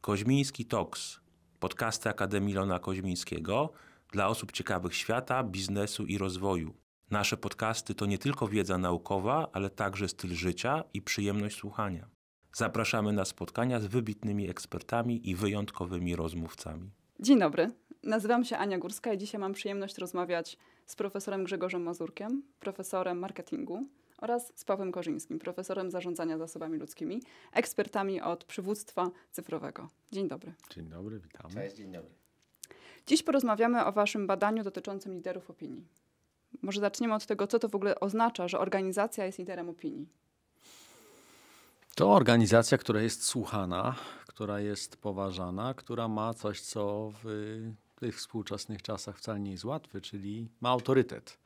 Koźmiński Talks, podcasty Akademii Lona Koźmińskiego dla osób ciekawych świata, biznesu i rozwoju. Nasze podcasty to nie tylko wiedza naukowa, ale także styl życia i przyjemność słuchania. Zapraszamy na spotkania z wybitnymi ekspertami i wyjątkowymi rozmówcami. Dzień dobry. Nazywam się Ania Górska i dzisiaj mam przyjemność rozmawiać z profesorem Grzegorzem Mazurkiem, profesorem marketingu oraz z Pawłem Korzyńskim, profesorem zarządzania zasobami ludzkimi, ekspertami od przywództwa cyfrowego. Dzień dobry. Dzień dobry, witamy. Cześć, dzień dobry. Dziś porozmawiamy o Waszym badaniu dotyczącym liderów opinii. Może zaczniemy od tego, co to w ogóle oznacza, że organizacja jest liderem opinii. To organizacja, która jest słuchana, która jest poważana, która ma coś, co w tych współczesnych czasach wcale nie jest łatwe, czyli ma autorytet.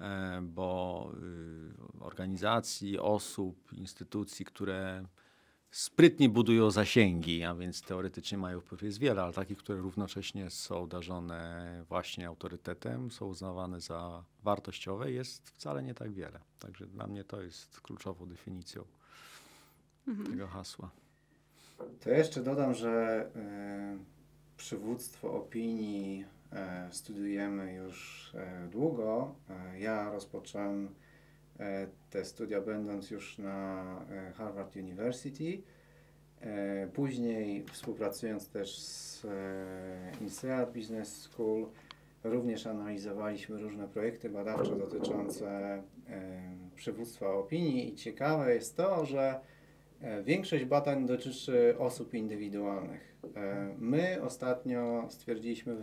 E, bo y, organizacji, osób, instytucji, które sprytnie budują zasięgi, a więc teoretycznie mają wpływ jest wiele, ale takich, które równocześnie są darzone właśnie autorytetem, są uznawane za wartościowe, jest wcale nie tak wiele. Także dla mnie to jest kluczową definicją mhm. tego hasła. To jeszcze dodam, że y, przywództwo opinii studiujemy już e, długo. E, ja rozpocząłem te studia będąc już na Harvard University. Później współpracując też z INSEAD Business School, również analizowaliśmy różne projekty badawcze dotyczące przywództwa opinii i ciekawe jest to, że większość badań dotyczy osób indywidualnych. E, my ostatnio stwierdziliśmy,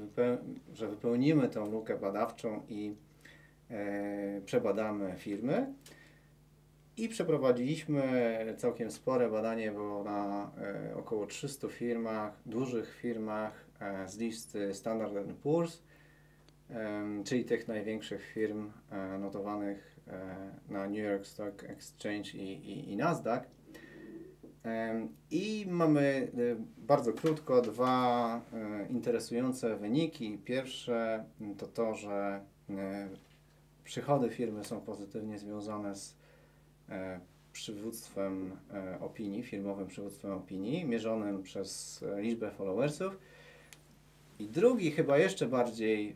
że wypełnimy tą lukę badawczą i e, przebadamy firmy. I przeprowadziliśmy całkiem spore badanie, bo na e, około 300 firmach, dużych firmach z listy Standard Poor's, czyli tych największych firm notowanych na New York Stock Exchange i, i, i Nasdaq. I mamy e, bardzo krótko dwa e, interesujące wyniki. Pierwsze to to, że e, przychody firmy są pozytywnie związane z przywództwem opinii, firmowym przywództwem opinii, mierzonym przez liczbę followersów. I drugi, chyba jeszcze bardziej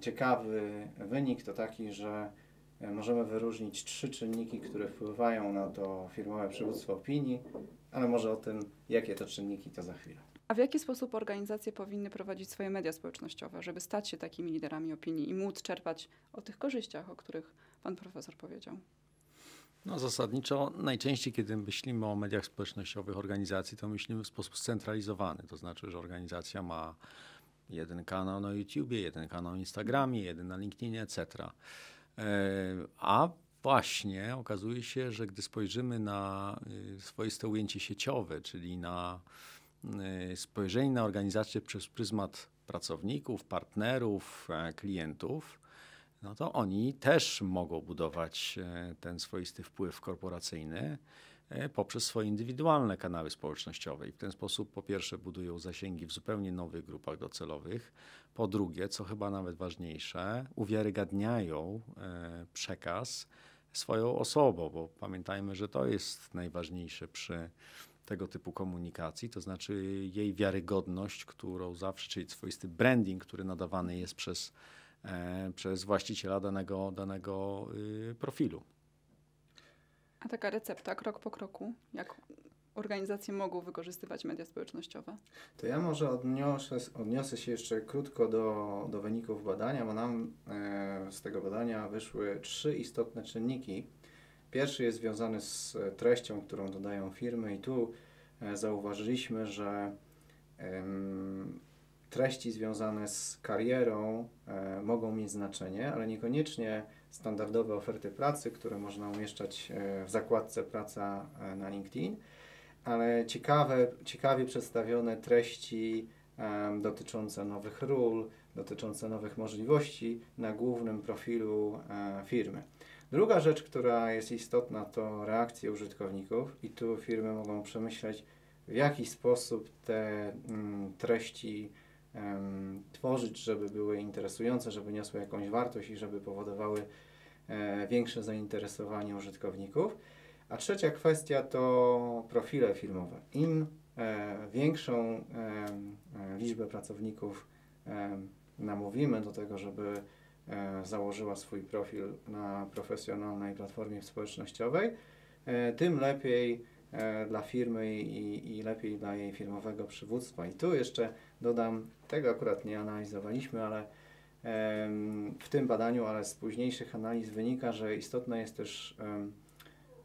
ciekawy wynik to taki, że możemy wyróżnić trzy czynniki, które wpływają na to firmowe przywództwo opinii, ale może o tym, jakie to czynniki, to za chwilę. A w jaki sposób organizacje powinny prowadzić swoje media społecznościowe, żeby stać się takimi liderami opinii i móc czerpać o tych korzyściach, o których pan profesor powiedział? No zasadniczo najczęściej, kiedy myślimy o mediach społecznościowych organizacji, to myślimy w sposób scentralizowany. To znaczy, że organizacja ma jeden kanał na YouTubie, jeden kanał na Instagramie, jeden na LinkedInie, etc. E, a właśnie okazuje się, że gdy spojrzymy na y, swoiste ujęcie sieciowe, czyli na y, spojrzenie na organizację przez pryzmat pracowników, partnerów, e, klientów, no to oni też mogą budować e, ten swoisty wpływ korporacyjny poprzez swoje indywidualne kanały społecznościowe. I w ten sposób, po pierwsze, budują zasięgi w zupełnie nowych grupach docelowych, po drugie, co chyba nawet ważniejsze, uwiarygadniają e, przekaz swoją osobą, bo pamiętajmy, że to jest najważniejsze przy tego typu komunikacji, to znaczy jej wiarygodność, którą zawsze, czyli swoisty branding, który nadawany jest przez, e, przez właściciela danego, danego y, profilu. A taka recepta, krok po kroku, jak organizacje mogą wykorzystywać media społecznościowe? To ja może odniosę, odniosę się jeszcze krótko do, do wyników badania, bo nam e, z tego badania wyszły trzy istotne czynniki. Pierwszy jest związany z treścią, którą dodają firmy, i tu e, zauważyliśmy, że e, treści związane z karierą e, mogą mieć znaczenie, ale niekoniecznie standardowe oferty pracy, które można umieszczać e, w zakładce praca e, na LinkedIn ale ciekawe, ciekawie przedstawione treści um, dotyczące nowych ról, dotyczące nowych możliwości na głównym profilu e, firmy. Druga rzecz, która jest istotna, to reakcje użytkowników, i tu firmy mogą przemyśleć, w jaki sposób te mm, treści tworzyć, żeby były interesujące, żeby niosły jakąś wartość i żeby powodowały e, większe zainteresowanie użytkowników. A trzecia kwestia to profile firmowe. Im większą liczbę pracowników namówimy do tego, żeby założyła swój profil na profesjonalnej platformie społecznościowej, tym lepiej dla firmy i, i lepiej dla jej firmowego przywództwa. I tu jeszcze dodam, tego akurat nie analizowaliśmy, ale w tym badaniu, ale z późniejszych analiz wynika, że istotna jest też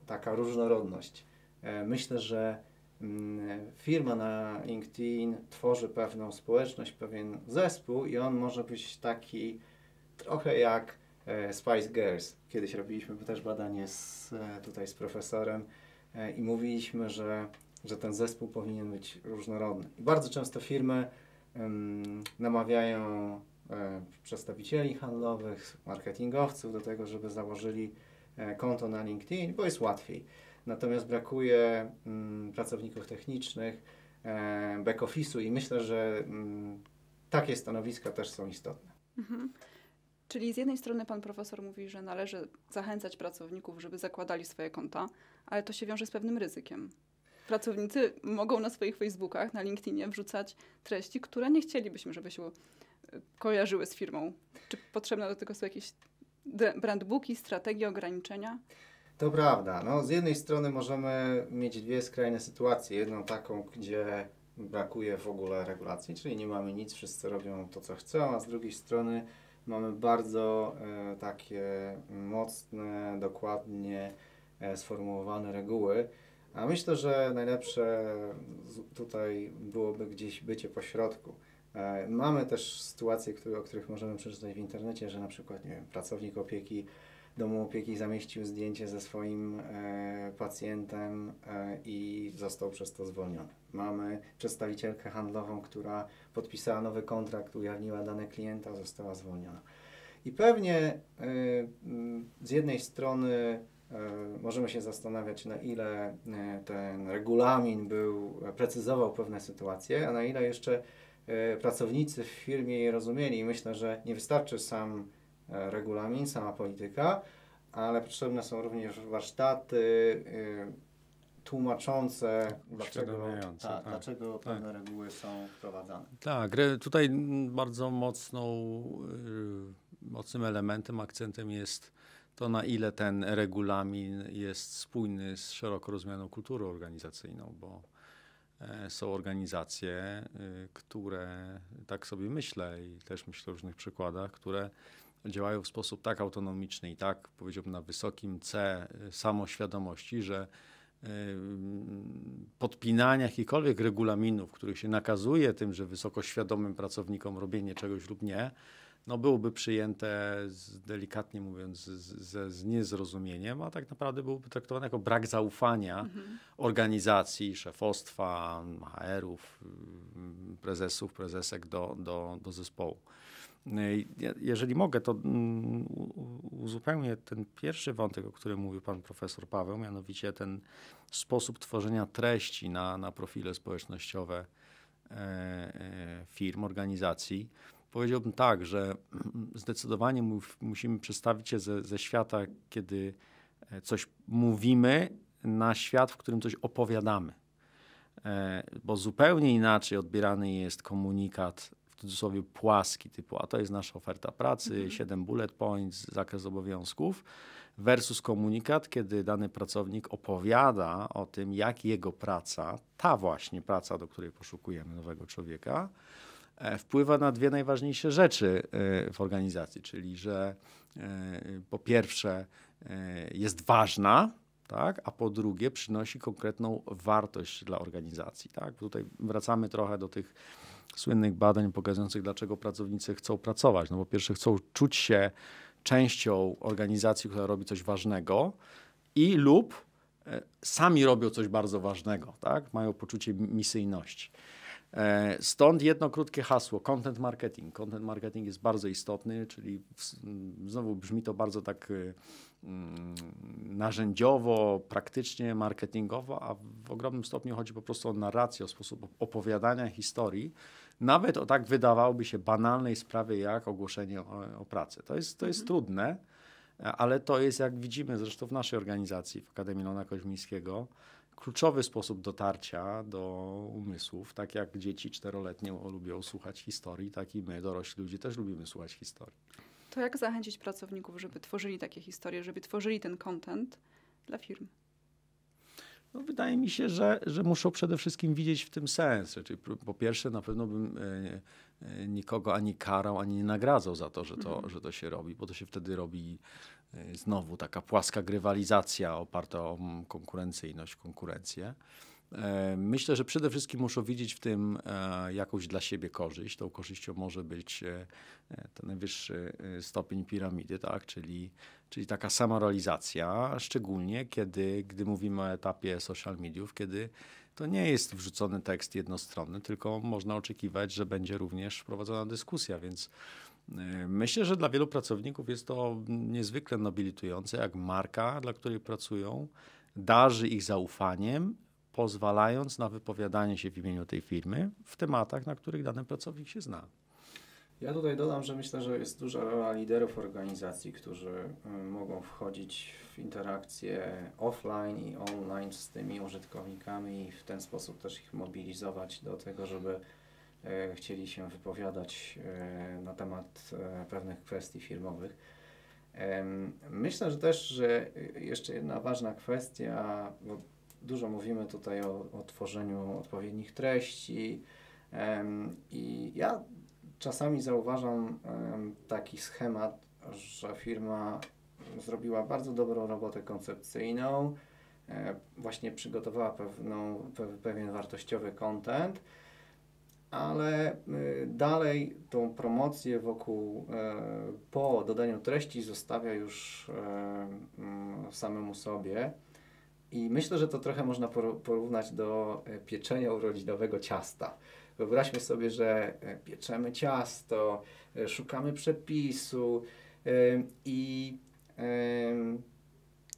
taka różnorodność. E, myślę, że mm, firma na LinkedIn tworzy pewną społeczność, pewien zespół i on może być taki trochę jak e, Spice Girls. Kiedyś robiliśmy też badanie z, e, tutaj z profesorem i mówiliśmy, że, że ten zespół powinien być różnorodny. I bardzo często firmy um, namawiają E, przedstawicieli handlowych, marketingowców do tego, żeby założyli e, konto na LinkedIn, bo jest łatwiej. Natomiast brakuje mm, pracowników technicznych, e, back-office'u i myślę, że mm, takie stanowiska też są istotne. Mhm. Czyli z jednej strony pan profesor mówi, że należy zachęcać pracowników, żeby zakładali swoje konta, ale to się wiąże z pewnym ryzykiem. Pracownicy mogą na swoich Facebookach, na LinkedInie wrzucać treści, które nie chcielibyśmy, żeby się kojarzyły z firmą? Czy potrzebne do tego są jakieś brandbooki, strategie ograniczenia? To prawda. No, z jednej strony możemy mieć dwie skrajne sytuacje. Jedną taką, gdzie brakuje w ogóle regulacji, czyli nie mamy nic, wszyscy robią to, co chcą, a z drugiej strony mamy bardzo e, takie mocne, dokładnie e, sformułowane reguły. A myślę, że najlepsze tutaj byłoby gdzieś bycie pośrodku. E, mamy też sytuacje, które, o których możemy przeczytać w internecie, że na przykład nie wiem, pracownik opieki, domu opieki zamieścił zdjęcie ze swoim e, pacjentem e, i został przez to zwolniony. Mamy przedstawicielkę handlową, która podpisała nowy kontrakt, ujawniła dane klienta, została zwolniona. I pewnie e, z jednej strony e, możemy się zastanawiać, na ile e, ten regulamin był, precyzował pewne sytuacje, a na ile jeszcze E, pracownicy w firmie je rozumieli i myślę, że nie wystarczy sam e, regulamin, sama polityka, ale potrzebne są również warsztaty e, tłumaczące, dlaczego, ta, tak. dlaczego tak. pewne reguły są wprowadzane. Tak, tutaj bardzo mocną, mocnym elementem, akcentem jest to, na ile ten regulamin jest spójny z szeroko rozumianą kulturą organizacyjną, bo E, są organizacje, e, które, tak sobie myślę i też myślę o różnych przykładach, które działają w sposób tak autonomiczny i tak, powiedziałbym, na wysokim C e, samoświadomości, że podpinania jakichkolwiek regulaminów, których się nakazuje tym, że wysokoświadomym pracownikom robienie czegoś lub nie, no byłoby przyjęte, z, delikatnie mówiąc, z, z, niezrozumieniem, a tak naprawdę byłoby traktowane jako brak zaufania mhm. organizacji, szefostwa, HR-ów, mm, prezesów, prezesek do, do, do zespołu. Jeżeli mogę, to mm, uzupełnię ten pierwszy wątek, o którym mówił pan profesor Paweł, mianowicie ten sposób tworzenia treści na, na profile społecznościowe e, e, firm, organizacji. Powiedziałbym tak, że zdecydowanie musimy przedstawić się ze, ze świata, kiedy e, coś mówimy, na świat, w którym coś opowiadamy. Bo zupełnie inaczej odbierany jest komunikat w cudzysłowie płaski, typu a to jest nasza oferta pracy, mhm. 7 bullet points, zakres obowiązków, versus komunikat, kiedy dany pracownik opowiada o tym, jak jego praca, ta właśnie praca, do której poszukujemy nowego człowieka, E, wpływa na dwie najważniejsze rzeczy e, w organizacji, czyli że e, po pierwsze jest ważna, tak? a po drugie przynosi konkretną wartość dla organizacji. Tak? Tutaj wracamy trochę do tych słynnych badań pokazujących, dlaczego pracownicy chcą pracować. No po pierwsze chcą czuć się częścią organizacji, która robi coś ważnego i lub sami robią coś bardzo ważnego, tak? mają poczucie misyjności. E, stąd jedno krótkie hasło: content marketing. Content marketing jest bardzo istotny, czyli znowu brzmi to bardzo tak y, mm, narzędziowo, praktycznie, marketingowo, a w ogromnym stopniu chodzi po prostu o narrację, o sposób opowiadania historii, nawet o tak wydawałoby się banalnej sprawie jak ogłoszenie o, o pracę. To jest, to jest mhm. trudne, ale to jest, jak widzimy zresztą w naszej organizacji, w Akademii Lona Koźmińskiego, kluczowy sposób dotarcia do umysłów. Tak jak dzieci czteroletnie lubią słuchać historii, tak i my, dorośli ludzie, też lubimy słuchać historii. To jak zachęcić pracowników, żeby tworzyli takie historie, żeby tworzyli ten content dla firm? No, wydaje mi się, że, że muszą przede wszystkim widzieć w tym sens. Czyli po pierwsze, na pewno bym e, e, nikogo ani karał, ani nie nagradzał za to, że to, mhm. że to się robi, bo to się wtedy robi e, znowu taka płaska grywalizacja oparta o konkurencyjność, konkurencję. E, myślę, że przede wszystkim muszą widzieć w tym e, jakąś dla siebie korzyść. Tą korzyścią może być e, ten najwyższy stopień piramidy, tak? czyli, czyli taka samorealizacja, szczególnie kiedy, gdy mówimy o etapie social mediów, kiedy to nie jest wrzucony tekst jednostronny, tylko można oczekiwać, że będzie również prowadzona dyskusja, więc myślę, że dla wielu pracowników jest to niezwykle nobilitujące, jak marka, dla której pracują, darzy ich zaufaniem pozwalając na wypowiadanie się w imieniu tej firmy w tematach, na których dany pracownik się zna. Ja tutaj dodam, że myślę, że jest duża rola liderów organizacji, którzy y, mogą wchodzić w interakcje offline i online z tymi użytkownikami i w ten sposób też ich mobilizować do tego, żeby y, chcieli się wypowiadać y, na temat pewnych kwestii firmowych. Myślę, że też, że jeszcze jedna ważna kwestia, bo dużo mówimy tutaj o, o tworzeniu odpowiednich treści i ja czasami zauważam taki schemat, że firma zrobiła bardzo dobrą robotę koncepcyjną, e, właśnie przygotowała pewną, pewien wartościowy content, ale y, dalej tą promocję wokół, e, po dodaniu treści zostawia już mm, samemu sobie. I myślę, że to trochę można porównać do e, pieczenia urodzinowego ciasta. Wyobraźmy sobie, że e, pieczemy ciasto, e, szukamy przepisu i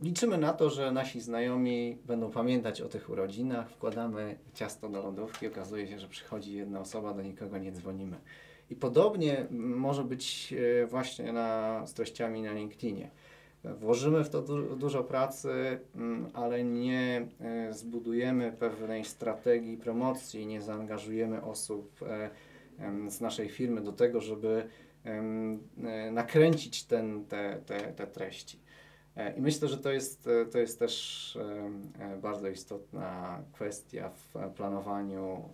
liczymy na to, że nasi znajomi będą pamiętać o tych urodzinach. Wkładamy ciasto do lodówki, okazuje się, że przychodzi jedna osoba, do nikogo nie dzwonimy. I podobnie może być właśnie na, z treściami na LinkedInie. Włożymy w to du dużo pracy, mm, ale nie e, zbudujemy pewnej strategii promocji, nie zaangażujemy osób e, z naszej firmy do tego, żeby e, nakręcić ten, te, te, te treści. I myślę, że to jest, to jest też bardzo istotna kwestia w planowaniu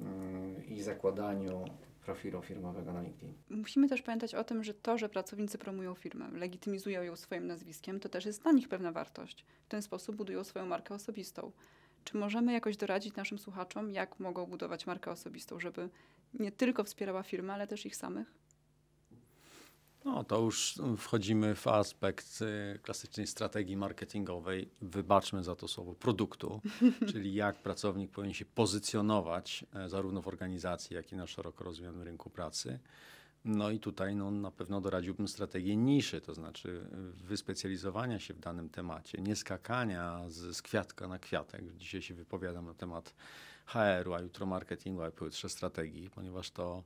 mm, i zakładaniu profilu firmowego na LinkedIn. Musimy też pamiętać o tym, że to, że pracownicy promują firmę, legitymizują ją swoim nazwiskiem, to też jest dla nich pewna wartość. W ten sposób budują swoją markę osobistą. Czy możemy jakoś doradzić naszym słuchaczom, jak mogą budować markę osobistą, żeby nie tylko wspierała firmę, ale też ich samych? No, to już wchodzimy w aspekt y, klasycznej strategii marketingowej. Wybaczmy za to słowo produktu, czyli jak pracownik powinien się pozycjonować e, zarówno w organizacji, jak i na szeroko rozumianym rynku pracy. No i tutaj no, na pewno doradziłbym strategię niszy, to znaczy wyspecjalizowania się w danym temacie, nie skakania z, z kwiatka na kwiatek. Dzisiaj się wypowiadam na temat HR-u, a jutro marketingu, a pojutrze strategii, ponieważ to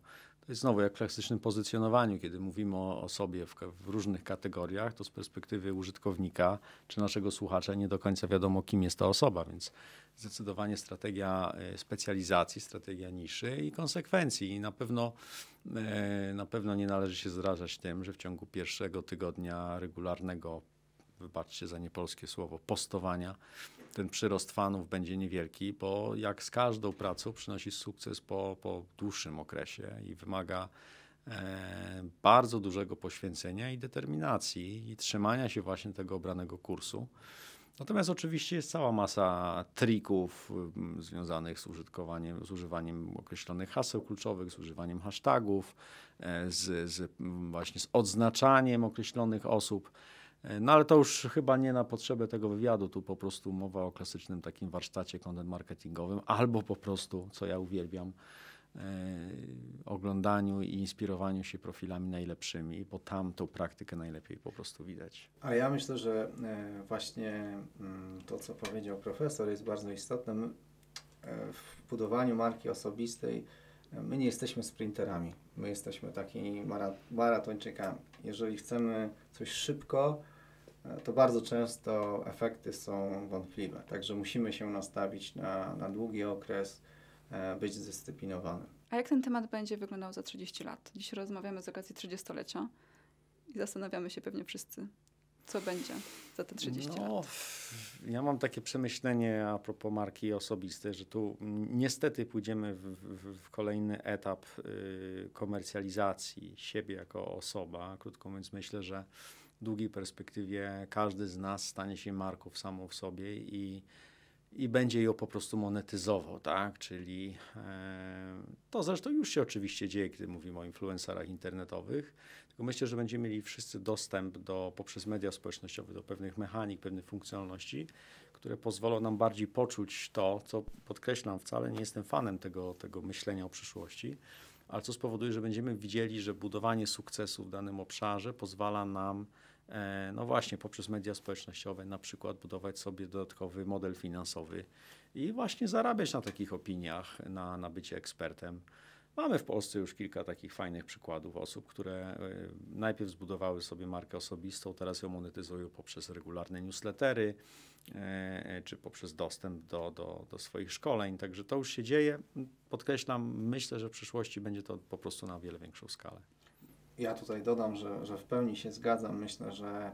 to jest znowu jak w klasycznym pozycjonowaniu, kiedy mówimy o, o sobie w, w, różnych kategoriach, to z perspektywy użytkownika czy naszego słuchacza nie do końca wiadomo, kim jest ta osoba, więc zdecydowanie strategia e, specjalizacji, strategia niszy i konsekwencji. I na pewno, e, na pewno nie należy się zrażać tym, że w ciągu pierwszego tygodnia regularnego, wybaczcie za niepolskie słowo, postowania, ten przyrost fanów będzie niewielki, bo jak z każdą pracą przynosi sukces po, po dłuższym okresie i wymaga e, bardzo dużego poświęcenia i determinacji i trzymania się właśnie tego obranego kursu. Natomiast oczywiście jest cała masa trików związanych z użytkowaniem, z używaniem określonych haseł kluczowych, z używaniem hashtagów, e, z, z właśnie z odznaczaniem określonych osób. No ale to już chyba nie na potrzebę tego wywiadu, tu po prostu mowa o klasycznym takim warsztacie content marketingowym, albo po prostu, co ja uwielbiam, e, oglądaniu i inspirowaniu się profilami najlepszymi, bo tam tą praktykę najlepiej po prostu widać. A ja myślę, że e, właśnie mm, to, co powiedział profesor, jest bardzo istotne. E, w budowaniu marki osobistej my nie jesteśmy sprinterami, my jesteśmy takimi maratończykami. Jeżeli chcemy coś szybko, e, to bardzo często efekty są wątpliwe. Także musimy się nastawić na, na długi okres, e, być zdyscyplinowanym. A jak ten temat będzie wyglądał za 30 lat? Dziś rozmawiamy z okazji 30-lecia i zastanawiamy się pewnie wszyscy, co będzie za te 30 no, lat. Ja mam takie przemyślenie a propos marki osobistej, że tu niestety pójdziemy w, w, w kolejny etap y, komercjalizacji siebie jako osoba. Krótko mówiąc, myślę, że długiej perspektywie każdy z nas stanie się marką samą w sobie i i będzie ją po prostu monetyzował, tak? Czyli e, to zresztą już się oczywiście dzieje, kiedy mówimy o influencerach internetowych, tylko myślę, że będziemy mieli wszyscy dostęp do, poprzez media społecznościowe do pewnych mechanik, pewnych funkcjonalności, które pozwolą nam bardziej poczuć to, co podkreślam, wcale nie jestem fanem tego, tego myślenia o przyszłości, ale co spowoduje, że będziemy widzieli, że budowanie sukcesu w danym obszarze pozwala nam no właśnie poprzez media społecznościowe na przykład budować sobie dodatkowy model finansowy i właśnie zarabiać na takich opiniach, na, na bycie ekspertem. Mamy w Polsce już kilka takich fajnych przykładów osób, które e, najpierw zbudowały sobie markę osobistą, teraz ją monetyzują poprzez regularne newslettery e, czy poprzez dostęp do, do, do swoich szkoleń. Także to już się dzieje. Podkreślam, myślę, że w przyszłości będzie to po prostu na wiele większą skalę. Ja tutaj dodam, że, że w pełni się zgadzam. Myślę, że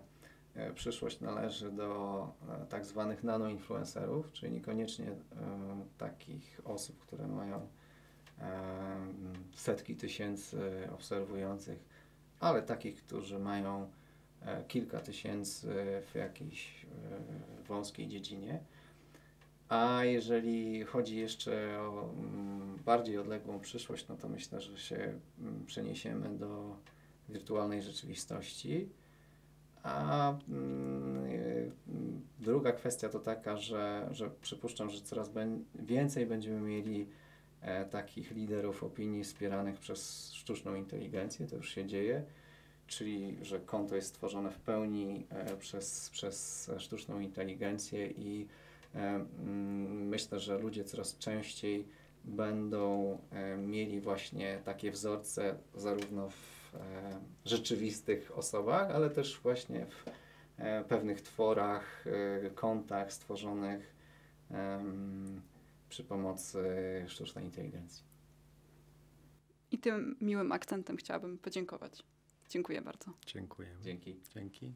e, przyszłość należy do e, tak zwanych nanoinfluencerów, czyli niekoniecznie e, takich osób, które mają setki tysięcy obserwujących, ale takich, którzy mają kilka tysięcy w jakiejś wąskiej dziedzinie. A jeżeli chodzi jeszcze o mm, bardziej odległą przyszłość, no to myślę, że się mm, przeniesiemy do wirtualnej rzeczywistości. A mm, druga kwestia to taka, że, że przypuszczam, że coraz więcej będziemy mieli e, takich liderów opinii wspieranych przez sztuczną inteligencję, to już się dzieje, czyli że konto jest stworzone w pełni e, przez, przez sztuczną inteligencję i e, mm, myślę, że ludzie coraz częściej będą mieli właśnie takie wzorce zarówno w e, rzeczywistych osobach, ale też właśnie w e, pewnych tworach, e, kontach stworzonych przy pomocy sztucznej inteligencji. I tym miłym akcentem chciałabym podziękować. Dziękuję bardzo. Dziękuję. Dzięki. Dzięki.